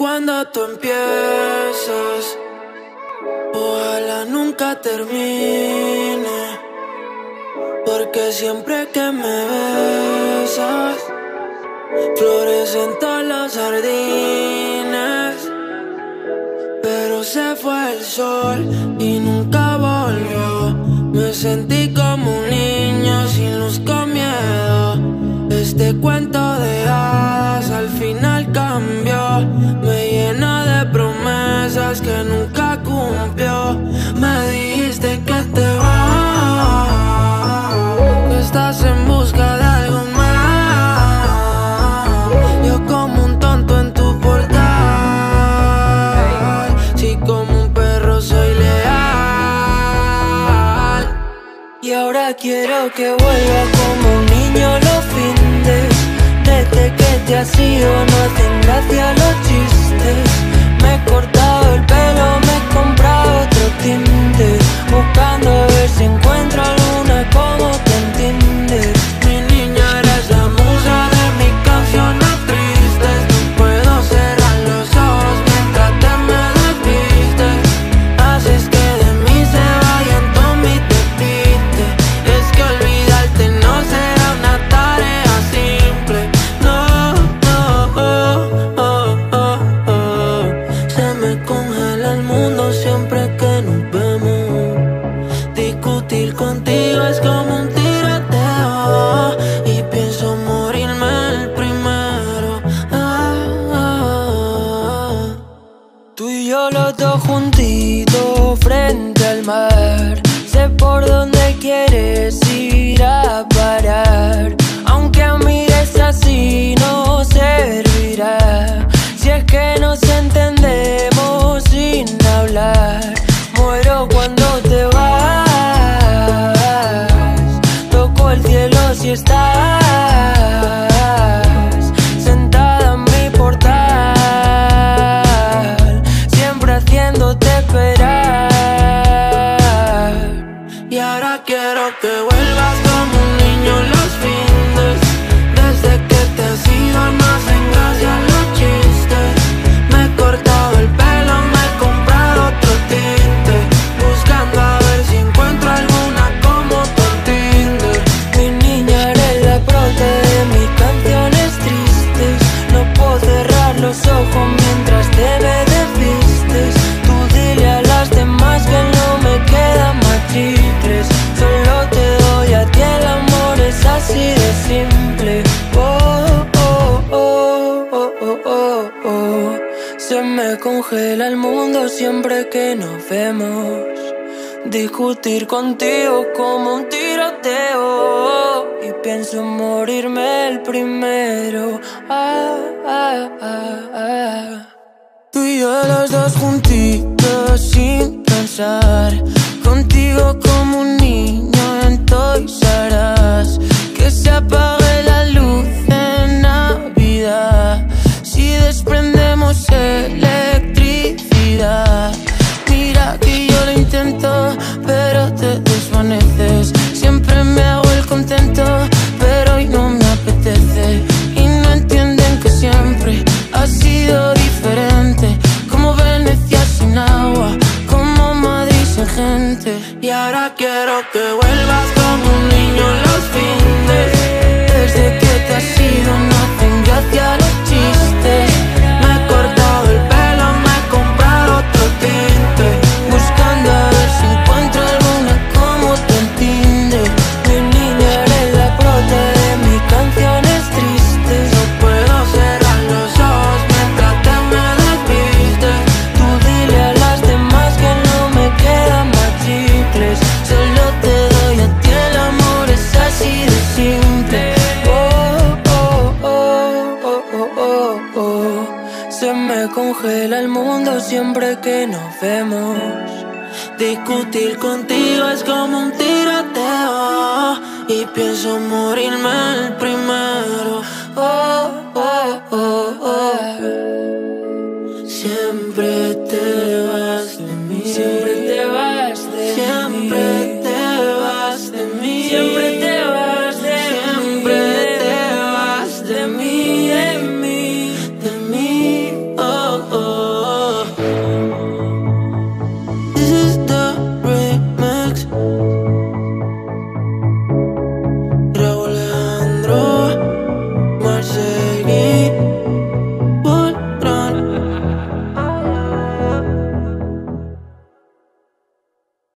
Cuando tú empiezas, ojalá nunca termine. Porque siempre que me besas, florecen todas las jardines. Pero se fue el sol y nunca volvió. Me sentí como un niño sin luz con miedo. Este cuento estás en busca de algo más. Yo como un tonto en tu portal. Si como un perro soy leal. Y ahora quiero que vuelva como un niño los findes Desde que te has ido no hacen gracia los chistes Me he cortado el pelo, me he comprado otro tinte Buscando a ver si encuentro si estás Sentada en mi portal Siempre haciéndote esperar. Y ahora quiero que vuelvas oh. Se me congela el mundo siempre que nos vemos Discutir contigo como un tiroteo Y pienso morirme el primero ah, ah, ah, ah. Tú y yo los dos juntitos sin pensar Contigo como un niño en Toys R Us. Que se apague Y ahora quiero que vuelvas como un niño los fines Desde que te has ido no hacen gracia los congela el mundo siempre que nos vemos. Discutir contigo es como un tiroteo Y pienso morirme el primero